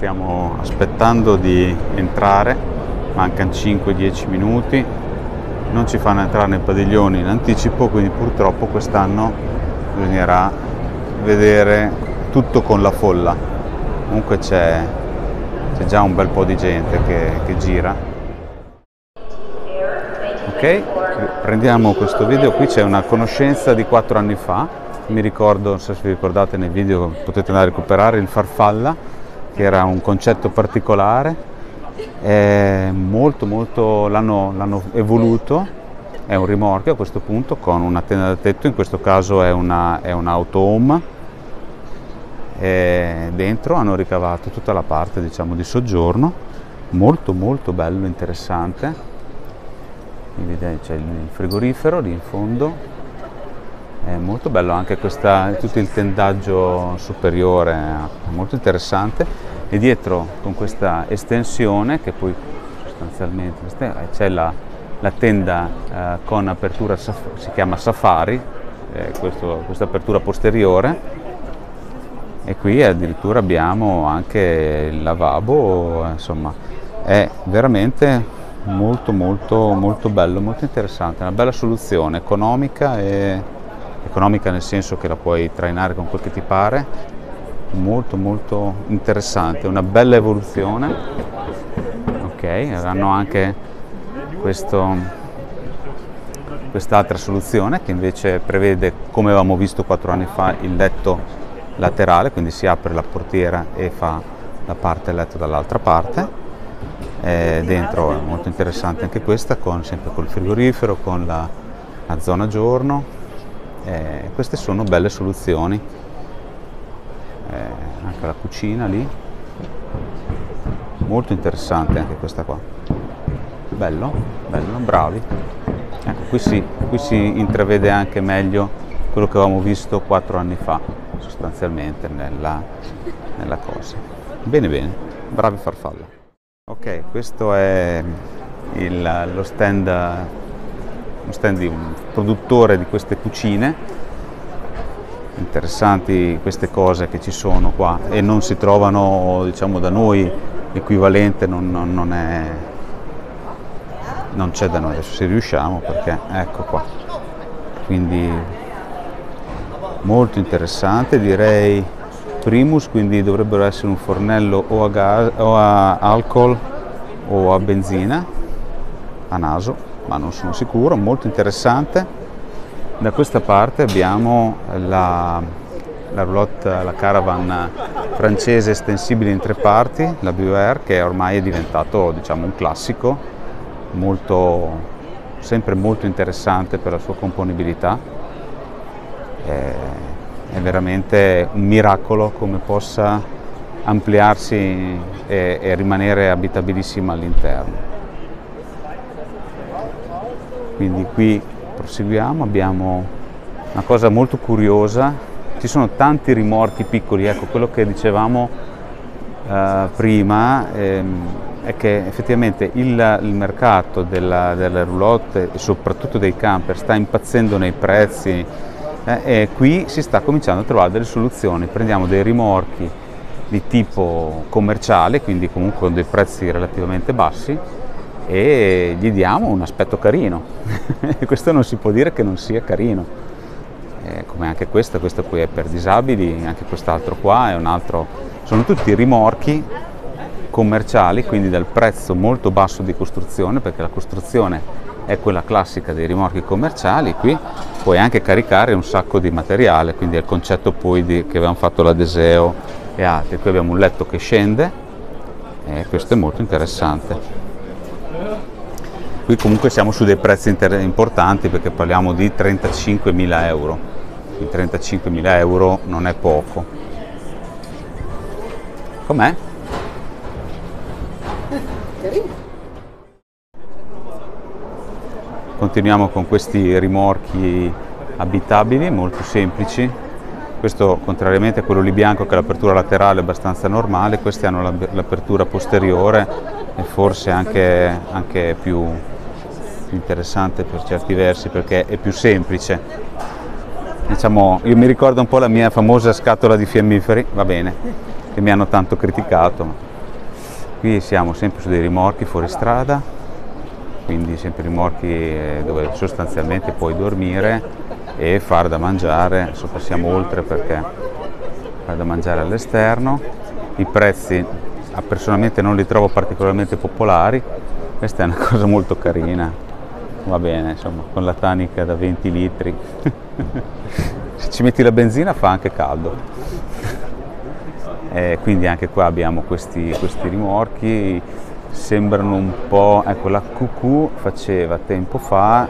stiamo aspettando di entrare, mancano 5-10 minuti, non ci fanno entrare nei padiglioni in anticipo, quindi purtroppo quest'anno bisognerà vedere tutto con la folla. Comunque c'è, già un bel po' di gente che, che gira. Ok, prendiamo questo video, qui c'è una conoscenza di quattro anni fa, mi ricordo, se vi ricordate nel video potete andare a recuperare, il farfalla, che era un concetto particolare, è molto molto l'hanno, evoluto, è un rimorchio a questo punto con una tenda da tetto, in questo caso è, una, è un home, e dentro hanno ricavato tutta la parte diciamo di soggiorno, molto molto bello, interessante, c'è il frigorifero lì in fondo, è molto bello anche questa, tutto il tendaggio superiore, molto interessante e dietro con questa estensione che poi sostanzialmente c'è la, la tenda eh, con apertura, si chiama Safari, eh, questa apertura posteriore. E qui addirittura abbiamo anche il lavabo, insomma è veramente molto molto molto bello, molto interessante, una bella soluzione economica e economica nel senso che la puoi trainare con quel che ti pare, molto molto interessante, una bella evoluzione. Ok, hanno anche quest'altra soluzione che invece prevede, come avevamo visto quattro anni fa, il letto laterale, quindi si apre la portiera e fa la parte letto dall'altra parte eh, dentro è molto interessante anche questa, con, sempre col frigorifero, con la, la zona giorno. Eh, queste sono belle soluzioni. Eh, anche la cucina lì, molto interessante anche questa qua. Bello, bello, bravi. Ecco, qui si, qui si intravede anche meglio quello che avevamo visto quattro anni fa, sostanzialmente, nella, nella cosa. Bene, bene, bravi farfalla. Ok, questo è il, lo stand, lo stand di un produttore di queste cucine. Interessanti queste cose che ci sono qua e non si trovano diciamo da noi equivalente non, non, non, è, non c'è da noi adesso se riusciamo perché ecco qua quindi molto interessante direi primus, quindi dovrebbero essere un fornello o a, gas, o a alcol o a benzina, a naso, ma non sono sicuro, molto interessante. Da questa parte abbiamo la, la roulotte, la caravan francese estensibile in tre parti, la BUR, che ormai è diventato diciamo, un classico, molto, sempre molto interessante per la sua componibilità. Eh, è veramente un miracolo come possa ampliarsi e, e rimanere abitabilissima all'interno. Quindi qui proseguiamo, abbiamo una cosa molto curiosa, ci sono tanti rimorchi piccoli, ecco quello che dicevamo eh, prima ehm, è che effettivamente il, il mercato della, delle roulotte e soprattutto dei camper sta impazzendo nei prezzi, eh, e qui si sta cominciando a trovare delle soluzioni, prendiamo dei rimorchi di tipo commerciale, quindi comunque con dei prezzi relativamente bassi e gli diamo un aspetto carino. questo non si può dire che non sia carino. Eh, come anche questo, questo qui è per disabili, anche quest'altro qua è un altro, sono tutti rimorchi commerciali, quindi dal prezzo molto basso di costruzione, perché la costruzione è quella classica dei rimorchi commerciali, qui puoi anche caricare un sacco di materiale, quindi è il concetto poi di, che avevamo fatto la Deseo e altri. Qui abbiamo un letto che scende e questo è molto interessante. Qui comunque siamo su dei prezzi importanti perché parliamo di 35.000 euro, i 35.000 euro non è poco. Com'è? Continuiamo con questi rimorchi abitabili molto semplici. Questo contrariamente a quello lì bianco che l'apertura laterale è abbastanza normale, questi hanno l'apertura posteriore e forse anche, anche più interessante per certi versi perché è più semplice. Diciamo, io mi ricordo un po' la mia famosa scatola di fiammiferi, va bene, che mi hanno tanto criticato, qui siamo sempre su dei rimorchi fuori strada quindi sempre rimorchi eh, dove sostanzialmente puoi dormire e fare da mangiare adesso passiamo oltre perché fare da mangiare all'esterno i prezzi ah, personalmente non li trovo particolarmente popolari questa è una cosa molto carina va bene insomma con la tanica da 20 litri. Se ci metti la benzina fa anche caldo. Eh, quindi anche qua abbiamo questi, questi rimorchi. Sembrano un po', ecco la QQ faceva tempo fa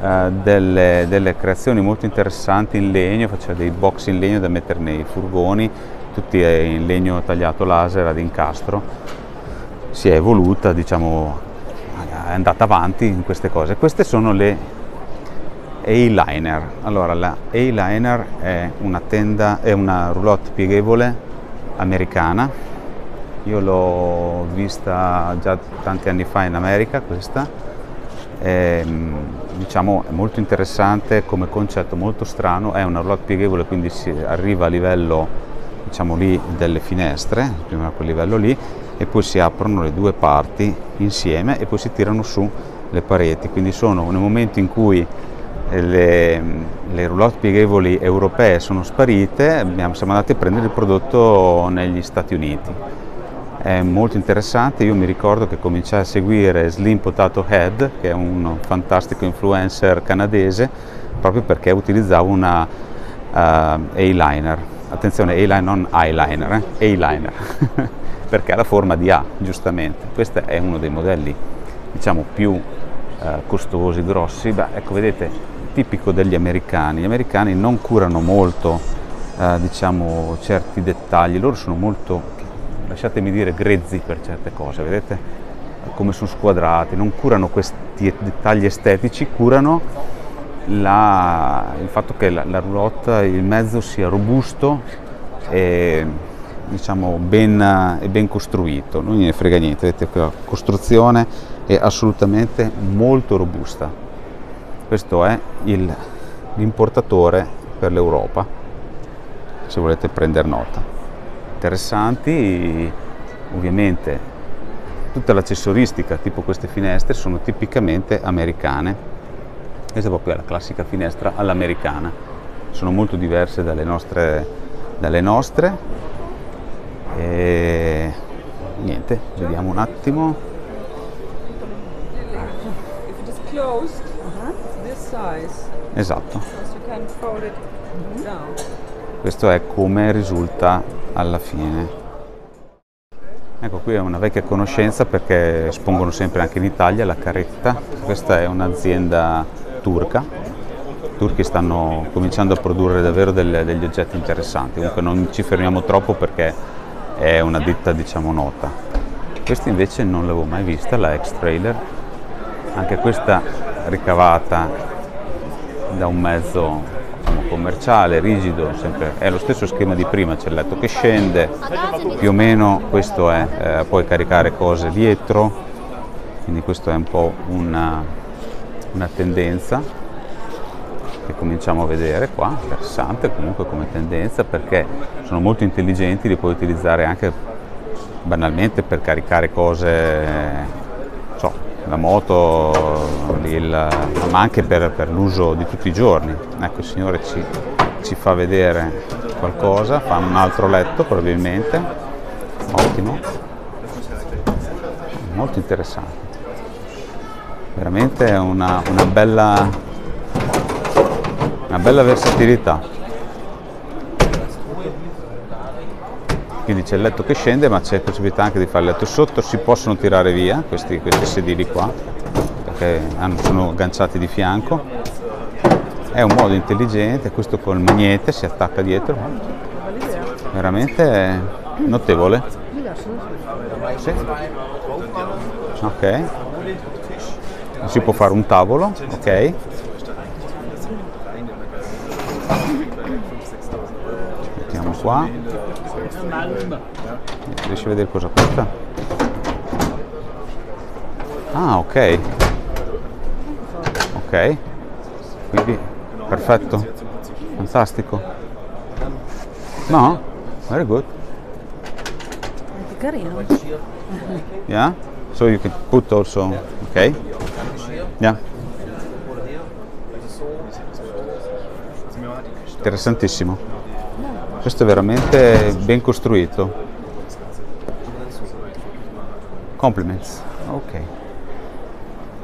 eh, delle, delle, creazioni molto interessanti in legno, faceva dei box in legno da mettere nei furgoni, tutti in legno tagliato laser ad incastro, si è evoluta, diciamo, è andata avanti in queste cose. Queste sono le A-Liner. Allora la A-Liner è una tenda, è una roulotte pieghevole americana. Io l'ho vista già tanti anni fa in America questa. È, diciamo, è molto interessante come concetto, molto strano, è una roulotte pieghevole quindi si arriva a livello diciamo lì delle finestre, prima a quel livello lì, e poi si aprono le due parti insieme e poi si tirano su le pareti, quindi sono nel momento in cui le, le roulotte pieghevoli europee sono sparite, abbiamo, siamo andati a prendere il prodotto negli Stati Uniti. È molto interessante, io mi ricordo che cominciai a seguire Slim Potato Head, che è un fantastico influencer canadese, proprio perché utilizzava una uh, A-liner. Attenzione, A-liner non eyeliner, eh? A-liner, perché ha la forma di A, giustamente. Questo è uno dei modelli, diciamo, più eh, costosi, grossi. Beh, ecco, vedete, tipico degli americani. Gli americani non curano molto, eh, diciamo, certi dettagli. Loro sono molto, lasciatemi dire, grezzi per certe cose. Vedete come sono squadrati. Non curano questi dettagli estetici, curano la, il fatto che la, la roulotte, il mezzo sia robusto e diciamo ben, ben costruito. Non ne frega niente, vedete la costruzione è assolutamente molto robusta. Questo è l'importatore per l'Europa, se volete prendere nota. Interessanti, ovviamente tutta l'accessoristica tipo queste finestre sono tipicamente americane. Questa è proprio la classica finestra all'americana. Sono molto diverse dalle nostre, dalle nostre. E niente, vediamo un attimo. Esatto. Questo è come risulta alla fine. Ecco, qui è una vecchia conoscenza perché espongono sempre anche in Italia la caretta. Questa è un'azienda turca. I turchi stanno cominciando a produrre davvero delle, degli oggetti interessanti. Comunque non ci fermiamo troppo perché è una ditta diciamo nota. Questa invece non l'avevo mai vista, la X-Trailer anche questa ricavata da un mezzo diciamo, commerciale, rigido, sempre, è lo stesso schema di prima, c'è il letto che scende, più o meno questo è, eh, puoi caricare cose dietro, quindi questo è un po' una, una tendenza che cominciamo a vedere qua, interessante comunque come tendenza perché sono molto intelligenti, li puoi utilizzare anche banalmente per caricare cose la moto, il, ma anche per, per, l'uso di tutti i giorni. Ecco, il Signore ci, ci fa vedere qualcosa, fa un altro letto probabilmente, ottimo, molto interessante. Veramente una, una, bella, una bella versatilità. quindi c'è il letto che scende ma c'è possibilità anche di fare il letto sotto, si possono tirare via questi, questi sedili qua perché sono agganciati di fianco, è un modo intelligente, questo col magnete si attacca dietro, veramente notevole. Sì. Ok, si può fare un tavolo, ok. Qua riesci a vedere cosa costa? ah ok ok quindi perfetto fantastico no? very good carino. Yeah? So you can put also, ok? Yeah. Interessantissimo. Questo è veramente ben costruito. Compliments. Ok.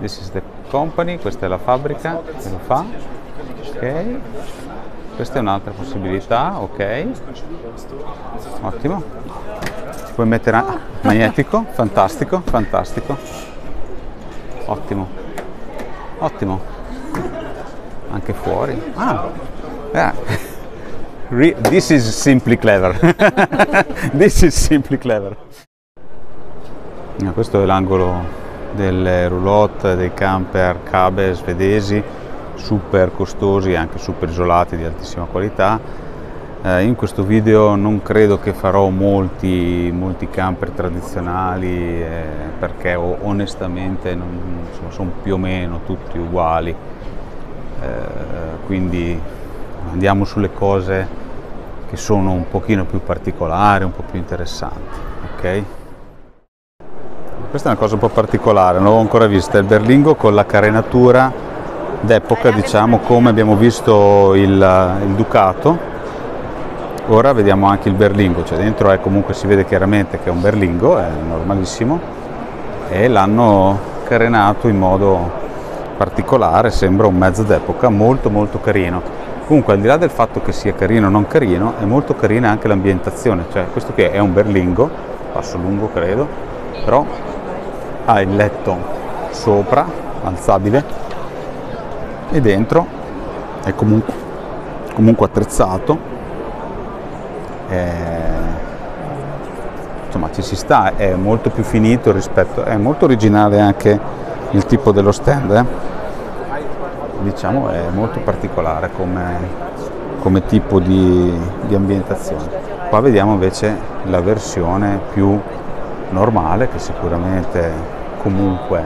This is the company, questa è la fabbrica che lo fa. Ok. Questa è un'altra possibilità, ok. Ottimo. Puoi mettere ah, magnetico, fantastico, fantastico. Ottimo. Ottimo. Anche fuori. Ah. Re- this is simply clever. this is simply clever. Questo è l'angolo delle roulotte, dei camper Cabe svedesi, super costosi e anche super isolati di altissima qualità. Eh, in questo video non credo che farò molti, molti camper tradizionali eh, perché onestamente non, insomma, sono più o meno tutti uguali, eh, quindi andiamo sulle cose che sono un pochino più particolari, un po' più interessanti. Okay? Questa è una cosa un po' particolare, non l'ho ancora vista, il berlingo con la carenatura d'epoca, diciamo come abbiamo visto il, il Ducato, ora vediamo anche il berlingo, cioè dentro è comunque si vede chiaramente che è un berlingo, è normalissimo, e l'hanno carenato in modo particolare, sembra un mezzo d'epoca molto molto carino. Comunque al di là del fatto che sia carino o non carino, è molto carina anche l'ambientazione, cioè questo qui è un berlingo, passo lungo credo, però ha il letto sopra, alzabile, e dentro è comunque, comunque attrezzato. È, insomma ci si sta, è molto più finito rispetto, è molto originale anche il tipo dello stand, eh? Diciamo è molto particolare come, come tipo di, di ambientazione. Qua vediamo invece la versione più normale che sicuramente comunque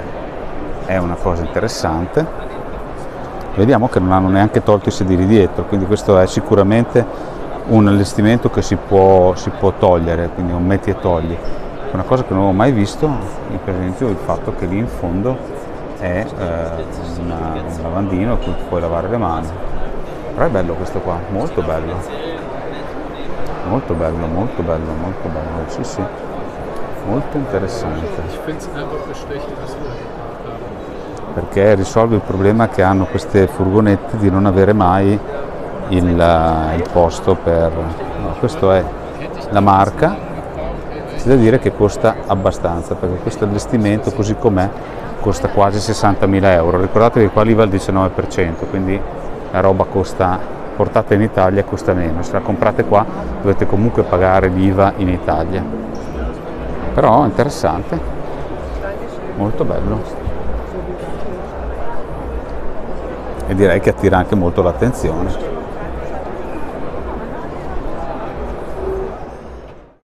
è una cosa interessante. Vediamo che non hanno neanche tolto i sedili dietro, quindi questo è sicuramente un allestimento che si può, si può togliere, quindi un metti e togli. Una cosa che non ho mai visto, per esempio il fatto che lì in fondo è eh, una, un lavandino a cui puoi lavare le mani. Però è bello questo qua, molto bello. Molto bello, molto bello, molto bello. Sì, sì molto interessante. Perché risolve il problema che hanno queste furgonette di non avere mai il, il posto per... No, questo è la marca, c'è da dire che costa abbastanza, perché questo allestimento così com'è costa quasi 60.000 euro. Ricordate che qua l'IVA è al 19%, quindi la roba costa, portata in Italia costa meno. Se la comprate qua dovete comunque pagare l'IVA in Italia però interessante molto bello e direi che attira anche molto l'attenzione